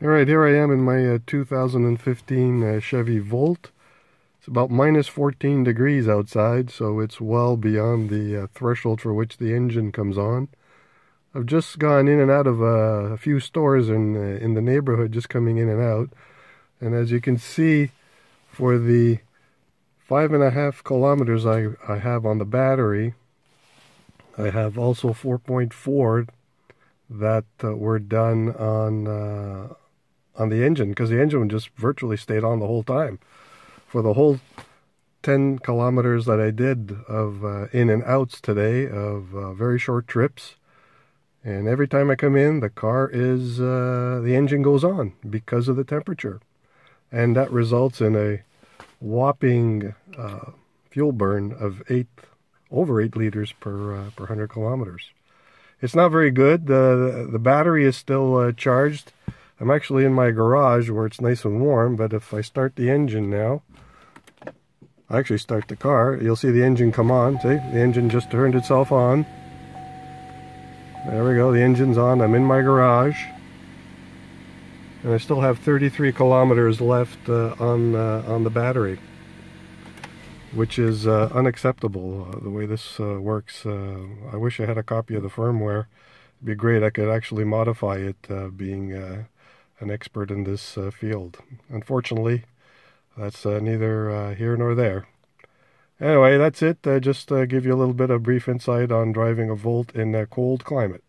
All right, here I am in my uh, 2015 uh, Chevy Volt. It's about minus 14 degrees outside, so it's well beyond the uh, threshold for which the engine comes on. I've just gone in and out of uh, a few stores in, uh, in the neighborhood, just coming in and out. And as you can see, for the five and a half kilometers I, I have on the battery, I have also 4.4 that uh, were done on on the engine because the engine just virtually stayed on the whole time. For the whole 10 kilometers that I did of uh, in and outs today of uh, very short trips, and every time I come in, the car is, uh, the engine goes on because of the temperature. And that results in a whopping uh, fuel burn of eight, over eight liters per, uh, per 100 kilometers. It's not very good. The, the battery is still uh, charged I'm actually in my garage where it's nice and warm, but if I start the engine now, I actually start the car, you'll see the engine come on. See, the engine just turned itself on. There we go, the engine's on. I'm in my garage. And I still have 33 kilometers left uh, on, uh, on the battery, which is uh, unacceptable uh, the way this uh, works. Uh, I wish I had a copy of the firmware. It'd be great. I could actually modify it being an expert in this uh, field. Unfortunately, that's uh, neither uh, here nor there. Anyway, that's it. just give you a little bit of brief insight on driving a Volt in a cold climate.